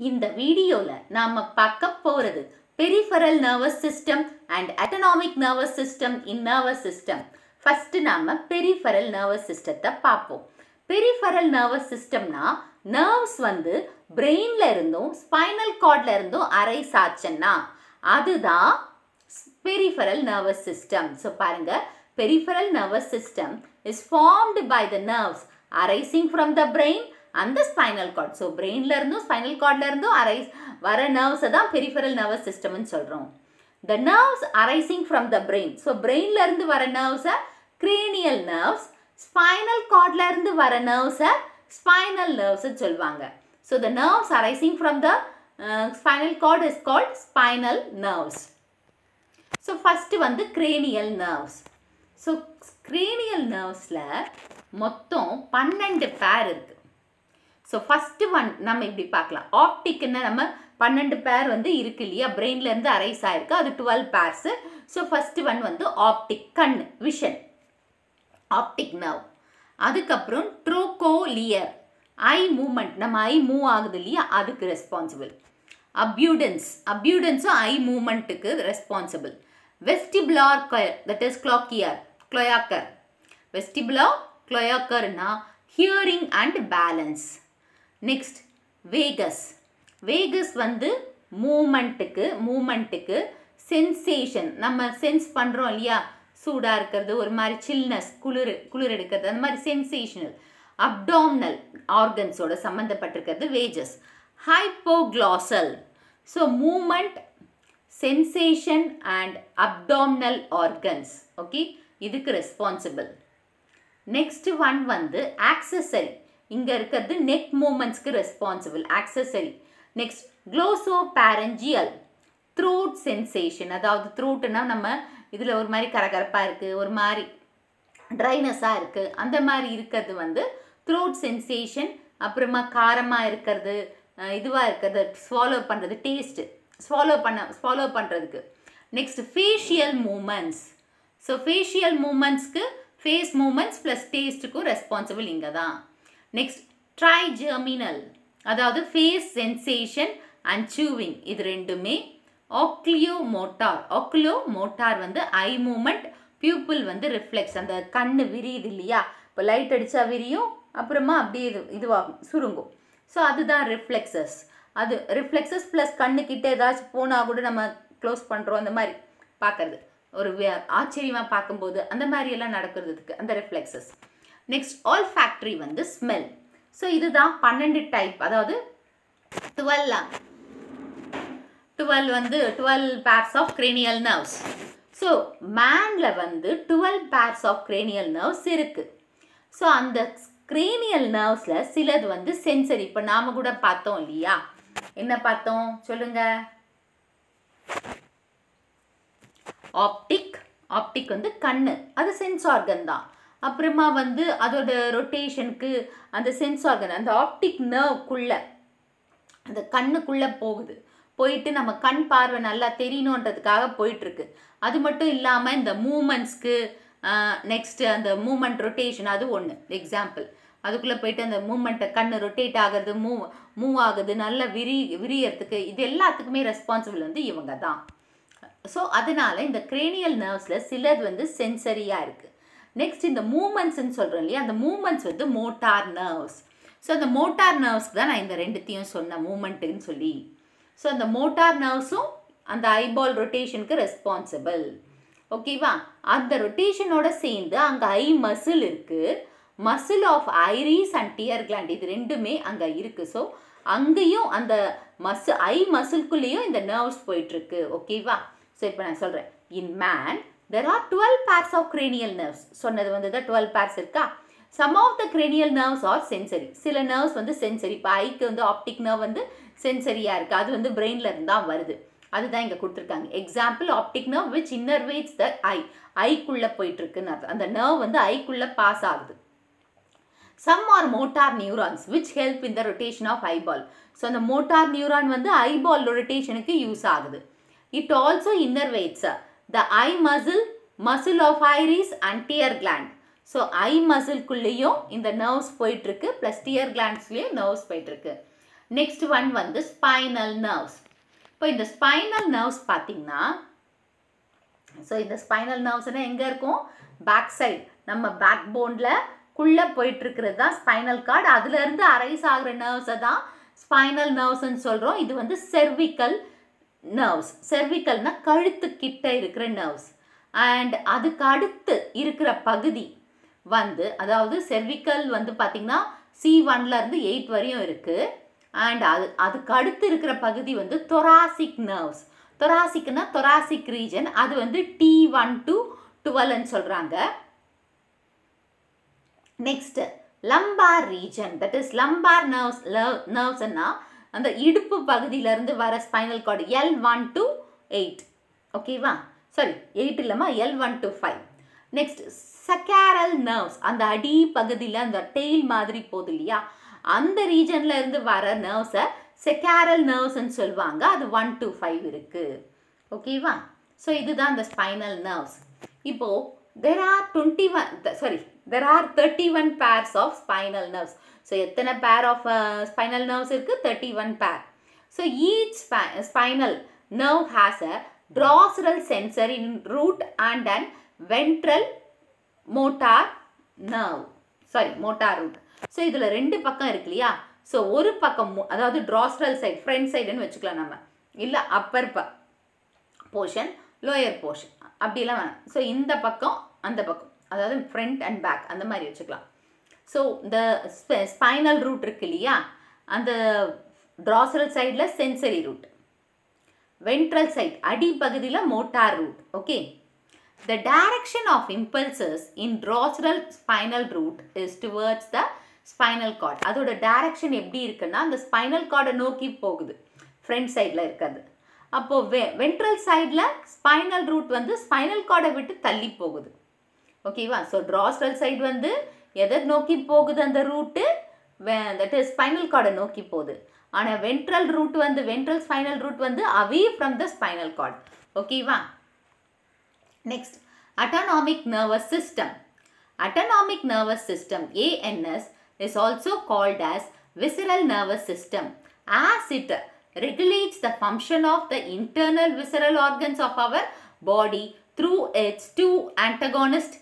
இந்த வீடியோவில் நாம் பார்க்க போகிறது peripheral nervous system and autonomic nervous system in nervous system first நாம் பெரிஃபரல் நர்வஸ் சிஸ்டத்தை பார்ப்போம். பெரிஃபரல் நர்வஸ் சிஸ்டம்னா நர்வ்ஸ் வந்து பிரெயின்ல இருந்தும் ஸ்பைனல் கார்ட்ல இருந்தும் அரைஸ் சாச்சன்னா அதுதான் பெரிஃபரல் நர்வஸ் சிஸ்டம் ஸோ பாருங்க peripheral nervous system is formed by the nerves arising from the brain அந்த ஸ்பைனல் கார்ட் ஸோ பிரெயின்ல இருந்தும் ஸ்பைனல் கார்ட்ல இருந்தும் அரைஸ் வர நர்வ்ஸை தான் பெரிஃபரல் நர்வஸ் சிஸ்டம்னு சொல்கிறோம் the nerves arising from the brain so பிரெயின்ல இருந்து வர நர்வ்ஸை கிரேனியல் நர்வ்ஸ் ஸ்பைனல் கார்ட்ல இருந்து வர நர்வ்ஸை ஸ்பைனல் நர்வ்ஸ் சொல்லுவாங்க so the nerves arising from the spinal cord is called spinal nerves so first வந்து கிரேனியல் நர்வ்ஸ் ஸோ கிரேனியல் நர்வ்ஸில் மொத்தம் பன்னெண்டு பேர் இருக்குது ஸோ ஃபஸ்ட்டு ஒன் நம்ம இப்படி பார்க்கலாம். ஆப்டிக்குன்னு நம்ம பன்னெண்டு பேர் வந்து இருக்கு இல்லையா? பிரெயின்லேருந்து அரைஸ் ஆயிருக்கு. அது twelve pairs so first one வந்து ஆப்டிக் கண் விஷன் ஆப்டிக் நர்வ் அதுக்கப்புறம் ட்ரோகோலியர் ஐ மூமெண்ட் நம்ம ஐ மூவ் ஆகுது இல்லையா? அதுக்கு ரெஸ்பான்சிபிள் அப்யூடன்ஸ் அப்யூடன்ஸும் eye மூமெண்ட்டுக்கு responsible vestibular that is cochlear cochlear vestibular கிளோயாக்கர்னா hearing and balance next vagus vagus வந்து மூமெண்ட்டுக்கு மூமெண்ட்டுக்கு சென்சேஷன் நம்ம சென்ஸ் பண்ணுறோம் இல்லையா? சூடாக இருக்கிறது ஒரு மாதிரி சில்னஸ் குளிர் குளிர் எடுக்கிறது அந்த மாதிரி சென்சேஷனல் அப்டாமினல் ஆர்கன்ஸோட சம்மந்தப்பட்டிருக்கிறது vagus hypoglossal so movement sensation and abdominal organs okay இதுக்கு ரெஸ்பான்சிபிள் நெக்ஸ்ட் ஒன் வந்து ஆக்சசரி இங்கே இருக்கிறது neck மூமெண்ட்ஸ்க்கு responsible accessory next glossopharyngeal throat sensation அதாவது த்ரோட்டுனா நம்ம இதில் ஒரு மாதிரி கரகரப்பாக இருக்குது ஒரு மாதிரி ட்ரைனஸாக இருக்குது அந்த மாதிரி இருக்கிறது வந்து த்ரோட் சென்சேஷன் அப்புறமா காரமாக இருக்கிறது இதுவாக இருக்கிறது ஸ்வாலோ பண்ணுறது டேஸ்ட்டு ஸ்வாலோ பண்ண ஸ்வாலோ பண்ணுறதுக்கு next facial movements so facial மூமெண்ட்ஸ்க்கு face movements plus டேஸ்ட்டுக்கும் ரெஸ்பான்சிபிள் இங்கே தான் நெக்ஸ்ட் ட்ரை ஜெர்மினல் அதாவது ஃபேஸ் சென்சேஷன் அண்ட் சூவிங் இது ரெண்டுமே ஆக்லியோ மோட்டார் ஆக்லியோ மோட்டார் வந்து ஐ மூமெண்ட் பியூப்பிள் வந்து ரிஃப்ளெக்ஸ் அந்த கண்ணு விரியுது இல்லையா? இப்போ லைட் அடித்தா விரியும் அப்புறமா அப்படியே இது இதுவாகும் சுருங்கும். ஸோ அதுதான் ரிஃப்ளெக்ஸஸ் அது ரிஃப்ளெக்ஸஸ் ப்ளஸ் கண்ணுக்கிட்ட ஏதாச்சும் போனால் கூட நம்ம க்ளோஸ் பண்ணுறோம் அந்த மாதிரி பார்க்குறது. ஒரு ஆச்சரியமாக பார்க்கும்போது அந்த மாதிரியெல்லாம் நடக்கிறதுக்கு அந்த ரிஃப்ளெக்ஸஸ் நெக்ஸ்ட் ஆல் ஃபேக்ட்ரி வந்து ஸ்மெல் ஸோ இதுதான் பன்னெண்டு டைப் அதாவது டுவெல் டுவெல் வந்து twelve pairs of cranial nerves so மேனில் வந்து twelve pairs of cranial nerves இருக்குது ஸோ அந்த கிரேனியல் நர்வ்ஸில் சிலது வந்து சென்சரி இப்போ நாம் கூட பார்த்தோம் இல்லையா? என்ன பார்த்தோம்? சொல்லுங்க. ஆப்டிக் ஆப்டிக் வந்து கண்ணு. அது சென்ஸ் ஆர்கன் தான். அப்புறமா வந்து அதோட ரொட்டேஷனுக்கு அந்த சென்ஸ் ஆகுது அந்த ஆப்டிக் நர்வ்க்குள்ள அந்த கண்ணுக்குள்ளே போகுது. போயிட்டு நம்ம கண் பார்வை நல்லா தெரியணுன்றதுக்காக போயிட்டுருக்கு. அது மட்டும் இல்லாமல் இந்த மூமெண்ட்ஸ்க்கு நெக்ஸ்ட்டு அந்த மூமெண்ட் ரொட்டேஷன் அது ஒன்று எக்ஸாம்பிள் அதுக்குள்ளே போயிட்டு அந்த மூமெண்ட்டை கண் ரொட்டேட் ஆகிறது மூவ் மூவ் ஆகுது நல்லா விரி விரியறதுக்கு இது எல்லாத்துக்குமே ரெஸ்பான்சிபிள் வந்து இவங்க தான். ஸோ அதனால் இந்த கிரேனியல் நர்வ்ஸில் சிலது வந்து சென்சரியாக இருக்குது நெக்ஸ்ட் இந்த மூமெண்ட்ஸ்ன்னு சொல்கிறோம் இல்லையா? அந்த மூமெண்ட்ஸ் வந்து மோட்டார் நர்வ்ஸ் ஸோ அந்த மோட்டார் நர்வ்ஸ்க்கு தான் நான் இந்த ரெண்டுத்தையும் சொன்னேன் மூமெண்ட்டுன்னு சொல்லி. ஸோ அந்த மோட்டார் நர்வ்ஸும் அந்த ஐபால் ரொட்டேஷனுக்கு ரெஸ்பான்சிபிள் ஓகேவா அந்த ரொட்டேஷனோட சேர்ந்து அங்கே ஐ மசில் இருக்குது muscle of iris and tear gland இது ரெண்டுமே அங்கே இருக்குது ஸோ அங்கேயும் அந்த மசு ஐ மசில்குள்ளேயும் இந்த நர்வ்ஸ் போயிட்டுருக்கு ஓகேவா ஸோ இப்போ நான் சொல்கிறேன் in man there are twelve pairs of cranial nerves சொன்னது வந்து தான் டுவெல் பேர்ஸ் இருக்கா? Some of the cranial nerves are sensory சில நர்வ்ஸ் வந்து சென்சரி இப்போ ஐக்கு வந்து ஆப்டிக் நர்வ் வந்து சென்சரியாக இருக்குது அது வந்து பிரெயினில் இருந்து தான் வருது. அதுதான் இங்கே கொடுத்துருக்காங்க. Example optic nerve which innervates the eye ஐக்குள்ளே போயிட்டுருக்குன்னு அர்த்தம். அந்த நர்வ் வந்து ஐக்குள்ளே பாஸ் ஆகுது. Some are motor neurons which help in the rotation of eyeball so அந்த மோட்டார் நியூரான் வந்து ஐபால் ரொட்டேஷனுக்கு யூஸ் ஆகுது. It also innervates the eye muscle muscle of iris and tear gland so eye மசில்குள்ளேயும் இந்த nerves போயிட்டுருக்கு plus tear கிளாண்ட்ஸ்லேயும் nerves போயிட்டுருக்கு. Next one வந்து spinal nerves இப்போ இந்த ஸ்பைனல் நர்வ்ஸ் பார்த்தீங்கன்னா ஸோ இந்த ஸ்பைனல் நர்வ்ஸ்னால் எங்கே இருக்கும்? பேக் சைட் நம்ம பேக் போனில் குள்ளே போயிட்டுருக்கிறது தான் ஸ்பைனல் கார்டு அதுலேருந்து அரைஸ் ஆகிற நர்வ்ஸை தான் ஸ்பைனல் நர்வ்ஸ்ன்னு சொல்கிறோம் இது வந்து செர்விக்கல் நர்வ்ஸ் செர்விக்கல்னால் கழுத்து கிட்ட இருக்கிற நர்வ்ஸ் அண்ட் அதுக்கு அடுத்து இருக்கிற பகுதி வந்து அதாவது செர்விக்கல் வந்து பார்த்திங்கன்னா சி ஒன்லேருந்து எயிட் வரையும் இருக்குது அண்ட் அது அதுக்கு அடுத்து இருக்கிற பகுதி வந்து தொராசிக் நர்வ்ஸ் தொராசிக்னா தொராசிக் ரீஜன் அது வந்து டி ஒன் டு டுவெல்னு சொல்கிறாங்க next lumbar region that is lumbar nerves நர்வ்ஸ்ன்னா அந்த இடுப்பு பகுதியிலேருந்து வர spinal cord L one to eight ஓகேவா சாரி எயிட் இல்லைம்மா L one to five next sacral nerves அந்த அடி பகுதியில் அந்த டெய்ல் மாதிரி போகுது இல்லையா? அந்த ரீஜனில் இருந்து வர நர்வ்ஸை செக்காரல் நர்வ்ஸ்ன்னு சொல்லுவாங்க. அது ஒன் டு ஃபைவ் இருக்குது ஓகேவா ஸோ இதுதான் இந்த ஸ்பைனல் நர்வ்ஸ் இப்போது there are twenty one sorry there are thirty one pairs of spinal nerves so எத்தனை பேர் ஆஃப் ஸ்பைனல் நர்வ்ஸ் இருக்குது thirty one pair so each spinal nerve has a dorsal sensor in root and and ventral motor nerve sorry motor root so இதில் ரெண்டு பக்கம் இருக்கு இல்லையா? So ஒரு பக்கம் அதாவது ட்ராஸ்ட்ரல் சைட் ஃப்ரண்ட் சைடுன்னு வச்சுக்கலாம் நம்ம. இல்லை அப்பர் ப போர்ஷன் லோயர் போர்ஷன். அப்படிலாம் வேணாம். ஸோ இந்த பக்கம் அந்த பக்கம். அதாவது ஃப்ரண்ட் அண்ட் பேக் அந்த மாதிரி வச்சுக்கலாம். ஸோ இந்த ஸ்பைனல் ரூட் இருக்கு இல்லையா? அந்த ட்ராசரல் சைடில் சென்சரி ரூட் வென்ட்ரல் சைட் அடிப்பகுதியில் motor root okay The direction of impulses in dorsal spinal root is towards the spinal cord. அதோட டைரக்ஷன் எப்படி இருக்குன்னா அந்த ஸ்பைனல் கார்டை நோக்கி போகுது. ஃப்ரண்ட் சைடில் இருக்கிறது. அப்போது வெ வென்ட்ரல் சைடில் ஸ்பைனல் ரூட் வந்து ஸ்பைனல் கார்டை விட்டு தள்ளி போகுது. ஓகேவா ஸோ ட்ராஸ்ட்ரல் சைடு வந்து எதை நோக்கி போகுது அந்த ரூட்டு தட் இஸ் ஸ்பைனல் கார்டை நோக்கி போகுது. ஆனால் வென்ட்ரல் ரூட் வந்து வென்ட்ரல் ஸ்பைனல் ரூட் வந்து away from the spinal cord ஓகேவா next autonomic nervous system autonomic nervous system ANS is also called as visceral nervous system as it regulates the function of the internal visceral organs of our body through its two antagonist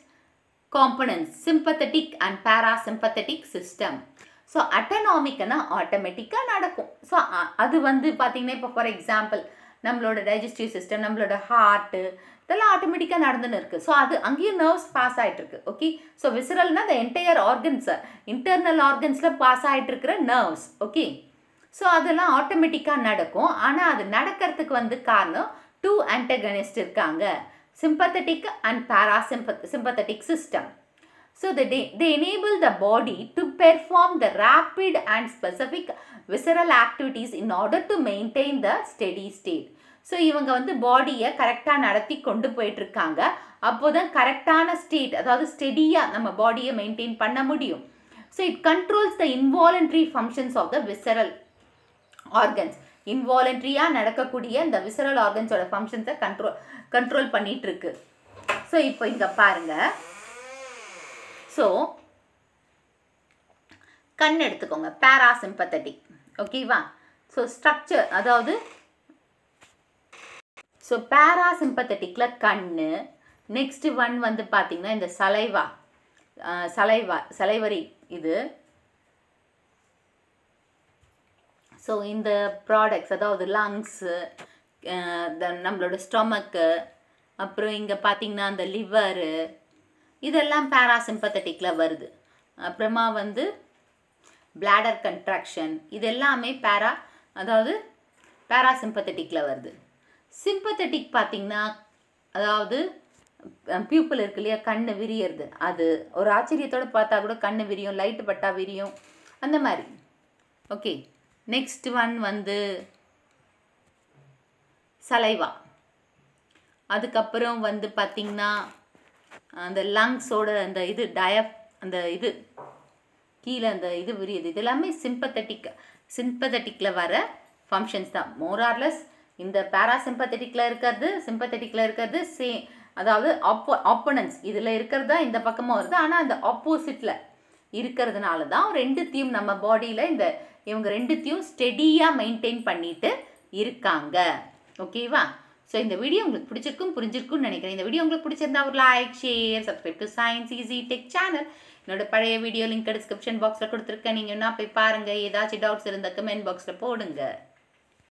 components sympathetic and parasympathetic system. So அட்டனாமிக்னா ஆட்டோமேட்டிக்காக நடக்கும். So அது வந்து பார்த்திங்கன்னா இப்போ for example நம்மளோட digestive system நம்மளோட heart இதெல்லாம் ஆட்டோமேட்டிக்காக நடந்துன்னு இருக்குது ஸோ அது அங்கேயும் நர்வ்ஸ் பாஸ் ஆகிட்டுருக்கு ஓகே ஸோ விசரல்னா அந்த என்டையர் ஆர்கன்ஸை இன்டர்னல் ஆர்கன்ஸில் பாஸ் ஆகிட்டு இருக்கிற நர்வ்ஸ் ஓகே ஸோ அதெல்லாம் ஆட்டோமேட்டிக்காக நடக்கும். ஆனால் அது நடக்கிறதுக்கு வந்து காரணம் டூ ஆன்டகனிஸ்ட் இருக்காங்க. Sympathetic and parasympathetic sympathetic system So they, they enable the body to perform the rapid and specific visceral activities in order to maintain the steady state. So இவங்க வந்து பாடியை கரெக்டாக நடத்தி கொண்டு போயிட்டுருக்காங்க. அப்போ தான் கரெக்டான ஸ்டேட் அதாவது ஸ்டெடியாக நம்ம பாடியை மெயின்டைன் பண்ண முடியும். So it controls the involuntary functions of the visceral organs இன்வாலண்ட்ரியாக நடக்கக்கூடிய இந்த விசரல் ஆர்கன்ஸோட ஃபங்க்ஷன்ஸை கண்ட்ரோல் கண்ட்ரோல் பண்ணிகிட்ருக்கு ஸோ இப்போ இங்கே பாருங்கள் ஸோ கண் எடுத்துக்கோங்க. பேராசிம்பத்தட்டிக் ஓகேவா ஸோ ஸ்ட்ரக்சர் அதாவது ஸோ பேராசிம்பத்தட்டிக்கில் கண் நெக்ஸ்ட் ஒன் வந்து பார்த்திங்கன்னா இந்த சலைவா சலைவா சலைவரி இது. ஸோ இந்த ப்ராடக்ட்ஸ் அதாவது லங்ஸு நம்மளோட ஸ்டொமக்கு அப்புறம் இங்கே பார்த்திங்கன்னா அந்த லிவரு இதெல்லாம் பேராசிம்பத்தட்டிக்கில் வருது. அப்புறமா வந்து பிளாடர் கன்ட்ராக்ஷன் இது எல்லாமே பேரா அதாவது பேராசிம்பத்தட்டிக்கில் வருது. சிம்பத்தட்டிக் பார்த்திங்கன்னா அதாவது பியூப்பிள் இருக்கு இல்லையா கண்ணு விரியறது. அது ஒரு ஆச்சரியத்தோடு பார்த்தா கூட கண்ணு விரியும் லைட்டு பட்டா விரியும் அந்த மாதிரி. ஓகே நெக்ஸ்ட் ஒன் வந்து சலைவா அதுக்கப்புறம் வந்து பார்த்திங்கன்னா அந்த லங்ஸோட அந்த இது டயப் அந்த இது கீழே அந்த இது விரியுது. இது எல்லாமே சிம்பத்தட்டிக் சிம்பத்தட்டிக்கில் வர ஃபங்க்ஷன்ஸ் தான். மோரார்லெஸ் இந்த பேராசிம்பத்தட்டிக்கில் இருக்கிறது சிம்பத்தட்டிக்கில் இருக்கிறது சே அதாவது ஆப்போ ஆப்போனன்ஸ் இதில் இருக்கிறது தான் இந்த பக்கமாக வருது. ஆனால் அந்த ஆப்போசிட்டில் இருக்கிறதுனால தான் ரெண்டுத்தையும் நம்ம பாடியில் இந்த இவங்க ரெண்டுத்தையும் ஸ்டெடியாக மெயின்டைன் பண்ணிட்டு இருக்காங்க. ஓகேவா ஸோ இந்த வீடியோ உங்களுக்கு பிடிச்சிருக்கும் புரிஞ்சிருக்கும்னு நினைக்கிறேன். இந்த வீடியோ உங்களுக்கு பிடிச்சிருந்தா ஒரு like share subscribe to science easy tech channel என்னோட பழைய வீடியோ லிங்க் டிஸ்கிரிப்ஷன் பாக்ஸில் கொடுத்துருக்கேன். நீங்கள் என்ன போய் பாருங்கள் ஏதாச்சும் டவுட்ஸ் இருந்தால் கமெண்ட் பாக்ஸில் போடுங்க.